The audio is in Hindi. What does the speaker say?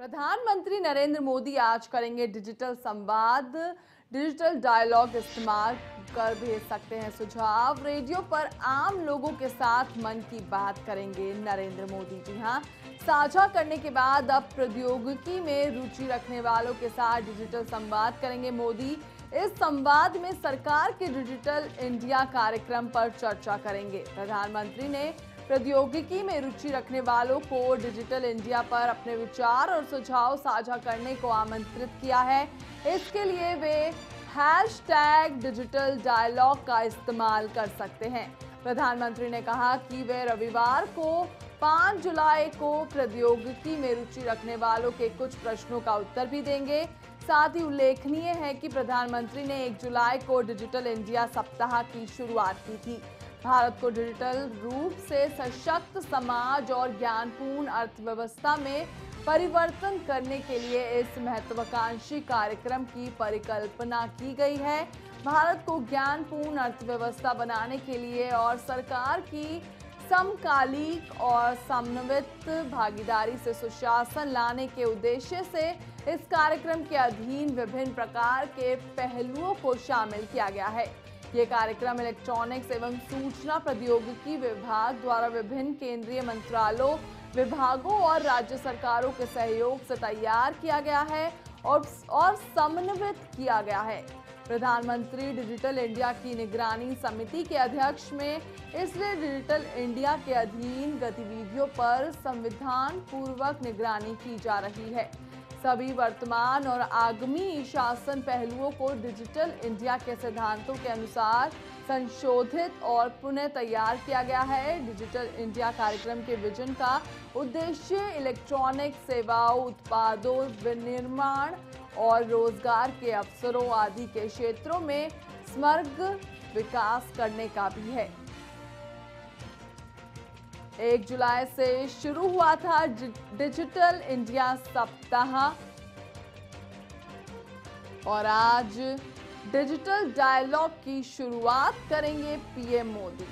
प्रधानमंत्री नरेंद्र मोदी आज करेंगे डिजिटल संवाद। डिजिटल डायलॉग इस्तेमाल कर भेज सकते हैं सुझाव। रेडियो पर आम लोगों के साथ मन की बात करेंगे नरेंद्र मोदी जी हाँ। साझा करने के बाद अब प्रौद्योगिकी में रुचि रखने वालों के साथ डिजिटल संवाद करेंगे मोदी। इस संवाद में सरकार के डिजिटल इंडिया कार्यक्रम पर चर्चा करेंगे। प्रधानमंत्री ने प्रौद्योगिकी में रुचि रखने वालों को डिजिटल इंडिया पर अपने विचार और सुझाव साझा करने को आमंत्रित किया है। इसके लिए वे हैश टैग डिजिटल डायलॉग का इस्तेमाल कर सकते हैं। प्रधानमंत्री ने कहा कि वे रविवार को 5 जुलाई को प्रौद्योगिकी में रुचि रखने वालों के कुछ प्रश्नों का उत्तर भी देंगे। साथ ही उल्लेखनीय है कि प्रधानमंत्री ने 1 जुलाई को डिजिटल इंडिया सप्ताह की शुरुआत की थी। भारत को डिजिटल रूप से सशक्त समाज और ज्ञानपूर्ण अर्थव्यवस्था में परिवर्तन करने के लिए इस महत्वाकांक्षी कार्यक्रम की परिकल्पना की गई है। भारत को ज्ञानपूर्ण अर्थव्यवस्था बनाने के लिए और सरकार की समकालिक और समन्वित भागीदारी से सुशासन लाने के उद्देश्य से इस कार्यक्रम के अधीन विभिन्न प्रकार के पहलुओं को शामिल किया गया है। ये कार्यक्रम इलेक्ट्रॉनिक्स एवं सूचना प्रौद्योगिकी विभाग द्वारा विभिन्न केंद्रीय मंत्रालयों, विभागों और राज्य सरकारों के सहयोग से तैयार किया गया है और और समन्वित किया गया है। प्रधानमंत्री डिजिटल इंडिया की निगरानी समिति के अध्यक्ष में इसलिए डिजिटल इंडिया के अधीन गतिविधियों पर संविधान पूर्वक निगरानी की जा रही है। सभी वर्तमान और आगामी शासन पहलुओं को डिजिटल इंडिया के सिद्धांतों के अनुसार संशोधित और पुनः तैयार किया गया है। डिजिटल इंडिया कार्यक्रम के विजन का उद्देश्य इलेक्ट्रॉनिक सेवाओं, उत्पादों, विनिर्माण और रोज़गार के अवसरों आदि के क्षेत्रों में समग्र विकास करने का भी है। एक जुलाई से शुरू हुआ था डिजिटल इंडिया सप्ताह। और आज डिजिटल डायलॉग की शुरुआत करेंगे पीएम मोदी।